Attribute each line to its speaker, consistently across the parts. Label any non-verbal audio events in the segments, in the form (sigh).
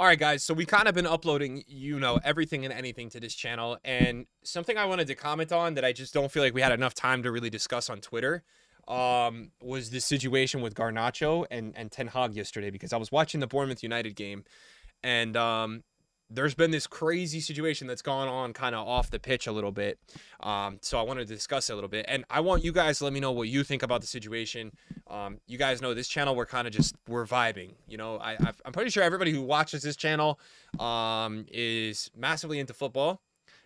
Speaker 1: All right, guys. So we kind of been uploading, you know, everything and anything to this channel, and something I wanted to comment on that I just don't feel like we had enough time to really discuss on Twitter um, was the situation with Garnacho and and Ten Hag yesterday because I was watching the Bournemouth United game, and um, there's been this crazy situation that's gone on kind of off the pitch a little bit. Um, so I wanted to discuss it a little bit. And I want you guys to let me know what you think about the situation. Um, you guys know this channel, we're kind of just, we're vibing. You know, I, I'm pretty sure everybody who watches this channel um, is massively into football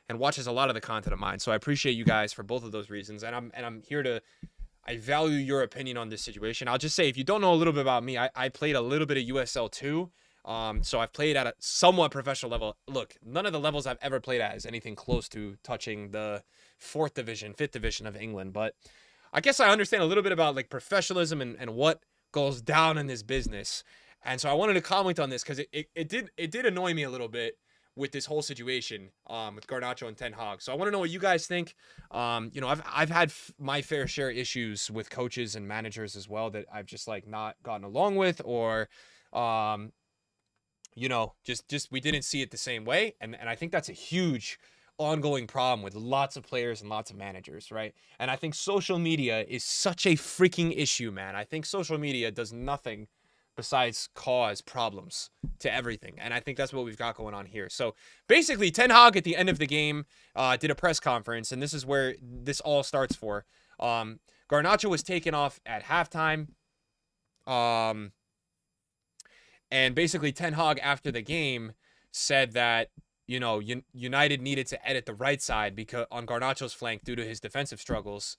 Speaker 1: and watches a lot of the content of mine. So I appreciate you guys for both of those reasons. And I'm, and I'm here to, I value your opinion on this situation. I'll just say, if you don't know a little bit about me, I, I played a little bit of USL 2 um, so I've played at a somewhat professional level. Look, none of the levels I've ever played at is anything close to touching the fourth division, fifth division of England. But I guess I understand a little bit about like professionalism and, and what goes down in this business. And so I wanted to comment on this because it, it, it did it did annoy me a little bit with this whole situation um, with Garnacho and Ten Hag. So I want to know what you guys think. Um, you know, I've I've had f- my fair share issues with coaches and managers as well that I've just like not gotten along with or um, you know, just just we didn't see it the same way, and and I think that's a huge ongoing problem with lots of players and lots of managers, right? And I think social media is such a freaking issue, man. I think social media does nothing besides cause problems to everything. And I think that's what we've got going on here. So basically, Ten Hag at the end of the game uh, did a press conference, and this is where this all starts for. Um, Garnacho was taken off at halftime. Um, and basically, Ten Hag after the game said that you know United needed to edit the right side because on Garnacho's flank due to his defensive struggles,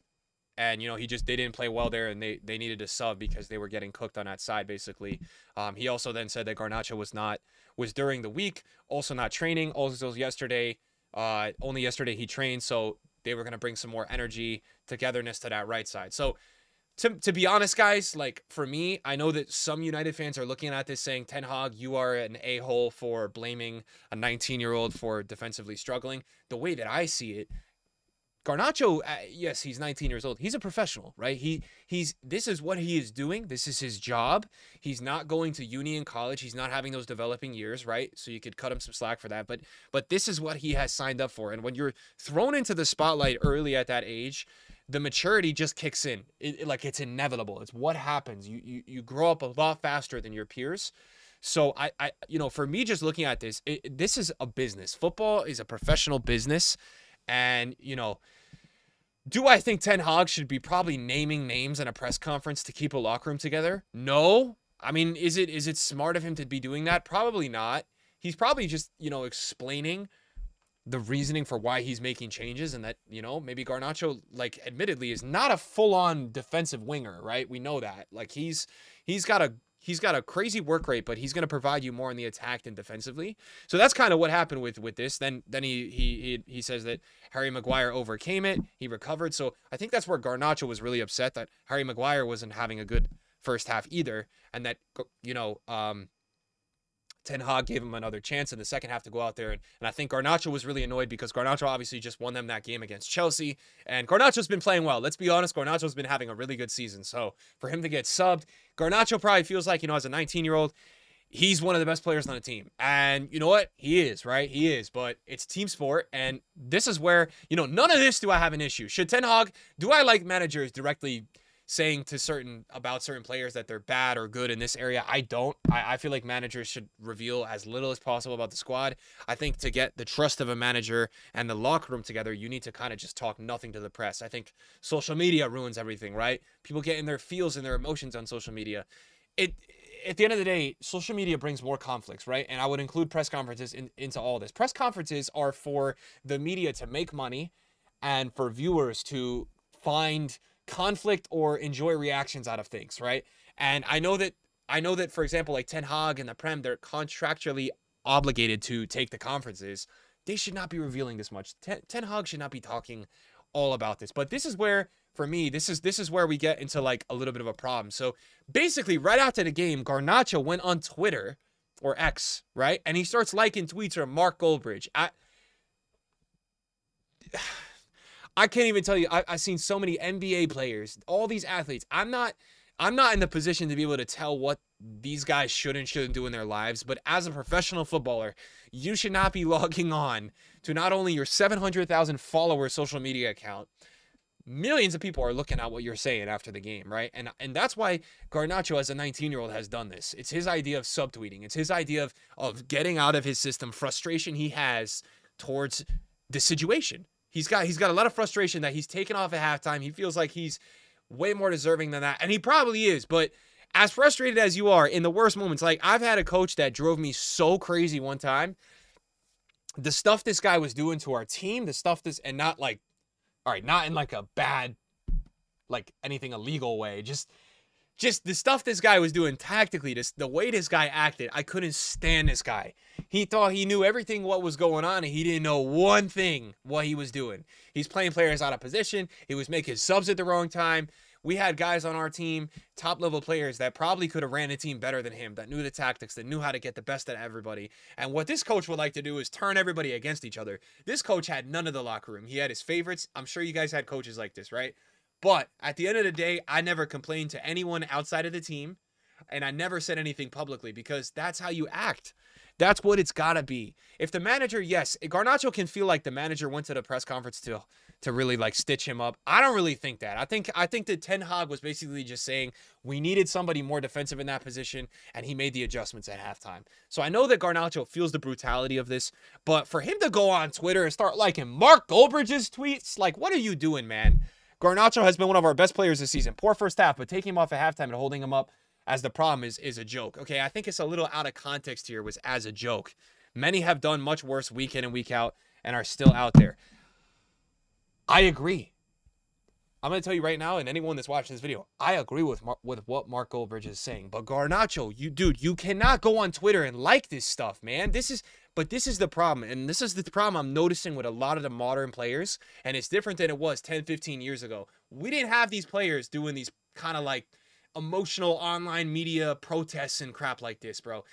Speaker 1: and you know he just they didn't play well there, and they they needed to sub because they were getting cooked on that side basically. Um, he also then said that Garnacho was not was during the week also not training. Also yesterday, uh, only yesterday he trained, so they were gonna bring some more energy, togetherness to that right side. So to, to be honest, guys, like for me, I know that some United fans are looking at this saying, Ten Hag, you are an a hole for blaming a 19 year old for defensively struggling. The way that I see it, Garnacho, uh, yes, he's 19 years old. He's a professional, right? He he's this is what he is doing. This is his job. He's not going to uni and college. He's not having those developing years, right? So you could cut him some slack for that. But but this is what he has signed up for. And when you're thrown into the spotlight early at that age, the maturity just kicks in. It, it, like it's inevitable. It's what happens. You, you you grow up a lot faster than your peers. So I I you know for me just looking at this, it, this is a business. Football is a professional business, and you know. Do I think Ten Hag should be probably naming names in a press conference to keep a locker room together? No. I mean, is it is it smart of him to be doing that? Probably not. He's probably just, you know, explaining the reasoning for why he's making changes and that, you know, maybe Garnacho, like, admittedly, is not a full on defensive winger, right? We know that. Like he's he's got a he's got a crazy work rate, but he's going to provide you more in the attack than defensively. So that's kind of what happened with with this. Then then he he he, he says that Harry Maguire overcame it. He recovered. So I think that's where Garnacho was really upset that Harry Maguire wasn't having a good first half either, and that you know um Ten Hag gave him another chance in the second half to go out there. And, and I think Garnacho was really annoyed because Garnacho obviously just won them that game against Chelsea. And Garnacho's been playing well. Let's be honest, Garnacho's been having a really good season. So for him to get subbed, Garnacho probably feels like, you know, as a 19 year old, he's one of the best players on the team. And you know what? He is, right? He is. But it's team sport. And this is where, you know, none of this do I have an issue. Should Ten Hag, do I like managers directly saying to certain about certain players that they're bad or good in this area. I don't. I, I feel like managers should reveal as little as possible about the squad. I think to get the trust of a manager and the locker room together, you need to kind of just talk nothing to the press. I think social media ruins everything, right? People get in their feels and their emotions on social media. It at the end of the day, social media brings more conflicts, right? And I would include press conferences in, into all this. Press conferences are for the media to make money and for viewers to find conflict or enjoy reactions out of things, right? And I know that I know that for example, like Ten Hag and the Prem, they're contractually obligated to take the conferences. They should not be revealing this much. Ten, Ten Hag should not be talking all about this. But this is where for me, this is this is where we get into like a little bit of a problem. So basically, right after the game, Garnacho went on Twitter or X, right? And he starts liking tweets from Mark Goldbridge. I I can't even tell you. I, I've seen so many NBA players, all these athletes. I'm not. I'm not in the position to be able to tell what these guys should and shouldn't do in their lives. But as a professional footballer, you should not be (laughs) logging on to not only your 700,000 follower social media account, millions of people are looking at what you're saying after the game, right? And and that's why Garnacho as a 19-year-old has done this. It's his idea of subtweeting. It's his idea of of getting out of his system frustration he has towards the situation. He's got he's got a lot of frustration that he's taken off at halftime. He feels like he's way more deserving than that, and he probably is. But as frustrated as you are in the worst moments, like I've had a coach that drove me so crazy one time. The stuff this guy was doing to our team, the stuff this, and not like, all right, not in like a bad, like anything illegal way, just just the stuff this guy was doing tactically, the way this guy acted, I couldn't stand this guy. He thought he knew everything what was going on, and he didn't know one thing what he was doing. He's playing players out of position. He was making subs at the wrong time. We had guys on our team, top level players that probably could have ran a team better than him, that knew the tactics, that knew how to get the best out of everybody. And what this coach would like to do is turn everybody against each other. This coach had none of the locker room. He had his favorites. I'm sure you guys had coaches like this, right? But at the end of the day, I never complained to anyone outside of the team. And I never said anything publicly because that's how you act. That's what it's got to be. If the manager, yes, Garnacho can feel like the manager went to the press conference to to really like stitch him up. I don't really think that. I think I think that Ten Hag was basically just saying we needed somebody more defensive in that position, and he made the adjustments at halftime. So I know that Garnacho feels the brutality of this, but for him to go on Twitter and start liking Mark Goldbridge's tweets, like what are you doing, man? Garnacho has been one of our best players this season. Poor first half, but taking him off at halftime and holding him up as the problem is is a joke. Okay, I think it's a little out of context here. Was as a joke. Many have done much worse week in and week out and are still out there. I agree. I'm going to tell you right now, and anyone that's watching this video, I agree with Mar- with what Mark Goldbridge is saying. But Garnacho, you dude, you cannot go on Twitter and like this stuff, man. This is, but this is the problem, and this is the problem I'm noticing with a lot of the modern players, and it's different than it was 10, 15 years ago. We didn't have these players doing these kind of like emotional online media protests and crap like this, bro.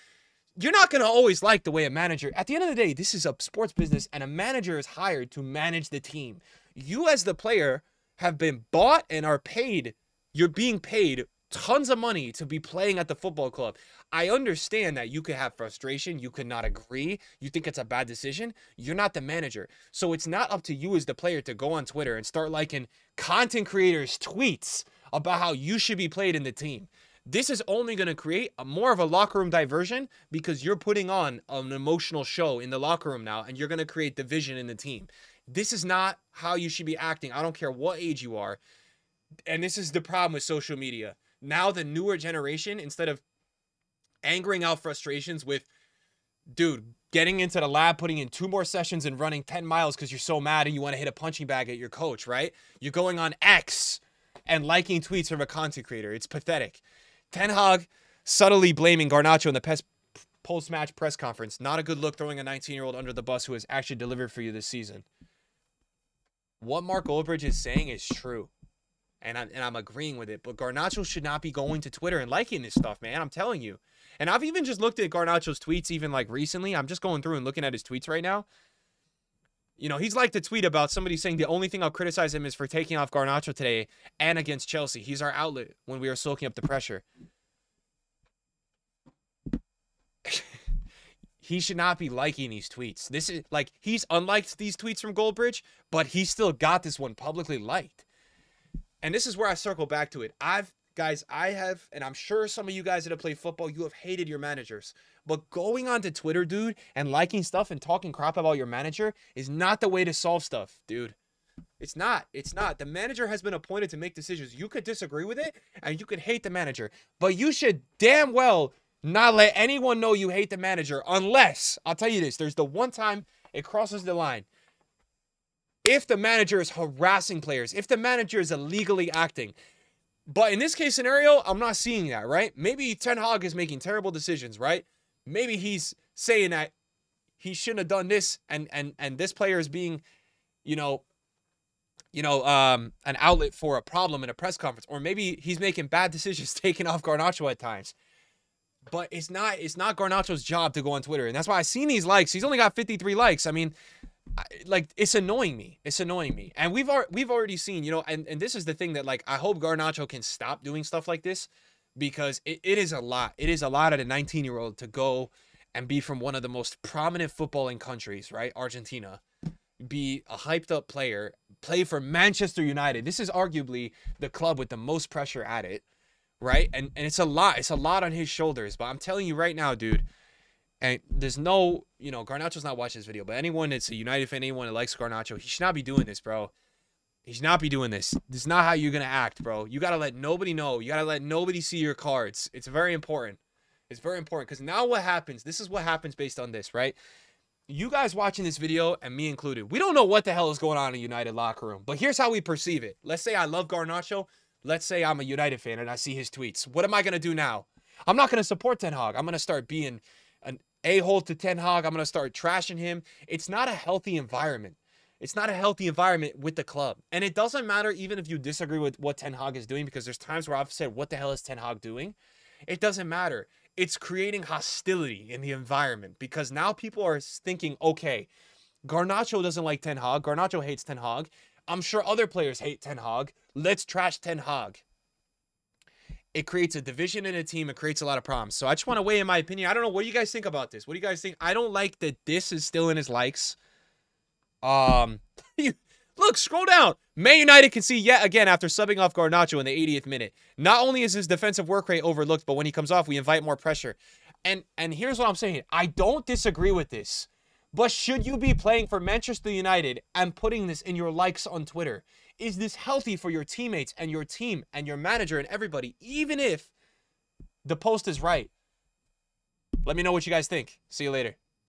Speaker 1: You're not going to always like the way a manager at the end of the day this is a sports business and a manager is hired to manage the team. You as the player have been bought and are paid you're being paid tons of money to be playing at the football club i understand that you could have frustration you could not agree you think it's a bad decision you're not the manager so it's not up to you as the player to go on twitter and start liking content creators tweets about how you should be played in the team this is only going to create a more of a locker room diversion because you're putting on an emotional show in the locker room now and you're going to create division in the team. This is not how you should be acting. I don't care what age you are. And this is the problem with social media. Now, the newer generation, instead of angering out frustrations with, dude, getting into the lab, putting in two more sessions and running 10 miles because you're so mad and you want to hit a punching bag at your coach, right? You're going on X and liking tweets from a content creator. It's pathetic. Ten Hag subtly blaming Garnacho in the post match press conference. Not a good look throwing a 19 year old under the bus who has actually delivered for you this season. What Mark Goldbridge is saying is true. And I'm, and I'm agreeing with it. But Garnacho should not be going to Twitter and liking this stuff, man. I'm telling you. And I've even just looked at Garnacho's tweets, even like recently. I'm just going through and looking at his tweets right now. You know, he's like to tweet about somebody saying the only thing I'll criticize him is for taking off Garnacho today and against Chelsea. He's our outlet when we are soaking up the pressure. (laughs) he should not be liking these tweets. This is like he's unliked these tweets from Goldbridge, but he still got this one publicly liked. And this is where I circle back to it. I've guys, I have, and I'm sure some of you guys that have played football, you have hated your managers. But going onto Twitter, dude, and liking stuff and talking crap about your manager is not the way to solve stuff, dude. It's not. It's not. The manager has been appointed to make decisions. You could disagree with it and you could hate the manager, but you should damn well not let anyone know you hate the manager unless, I'll tell you this, there's the one time it crosses the line. If the manager is harassing players, if the manager is illegally acting, but in this case scenario, I'm not seeing that, right? Maybe Ten Hag is making terrible decisions, right? maybe he's saying that he shouldn't have done this and and and this player is being you know you know um an outlet for a problem in a press conference. Or maybe he's making bad (laughs) decisions taking off Garnacho at times. But it's not it's not Garnacho's job to go on Twitter. And that's why I seen these likes. He's only got 53 likes. I mean Like it's annoying me it's annoying me and we've we've already seen you know and and this is the thing that like I hope Garnacho can stop doing stuff like this because it, it is a lot. It is a lot at a 19 year old to go and be from one of the most prominent footballing countries, right? Argentina. Be a hyped up player, play for Manchester United. This is arguably the club with the most pressure at it, right? And and it's a lot. It's a lot on his shoulders. But I'm telling you right now, dude, and there's no, you know, Garnacho's not watching this video, but anyone that's a United fan, anyone that likes Garnacho, he should not be doing this, bro. He should not be doing this. This is not how you're gonna act, bro. You gotta let nobody know. You gotta let nobody see your cards. It's very important. It's very important because now what happens? This is what happens based on this, right? You guys watching this video, and me included, we don't know what the hell is going on in United locker room, but here's how we perceive it. Let's say I love Garnacho. Let's say I'm a United fan and I see his tweets. What am I gonna do now? I'm not gonna support Ten Hag. I'm gonna start being an a-hole to Ten Hag. I'm gonna start trashing him. It's not a healthy environment. It's not a healthy environment with the club. And it doesn't matter even if you disagree with what Ten Hag is doing, because there's times where I've said, what the hell is Ten Hag doing? It doesn't matter. It's creating hostility in the environment because now people are thinking, okay, Garnacho doesn't like Ten Hag. Garnacho hates Ten Hag. I'm sure other players hate Ten Hag. Let's trash Ten Hag. It creates a division in a team. It creates a lot of problems. So I just want to weigh in my opinion. I don't know. What do you guys think about this? What do you guys think? I don't like that this is still in his likes. Um, (laughs) look, scroll down. Man United can see yet again after subbing off Garnacho in the 80th minute. Not only is his defensive work rate overlooked, but when he comes off, we invite more pressure. And and here's what I'm saying. I don't disagree with this. But should you be playing for Manchester United and putting this in your likes on Twitter? Is this healthy for your teammates and your team and your manager and everybody, even if the post is right? Let me know what you guys think. See you later.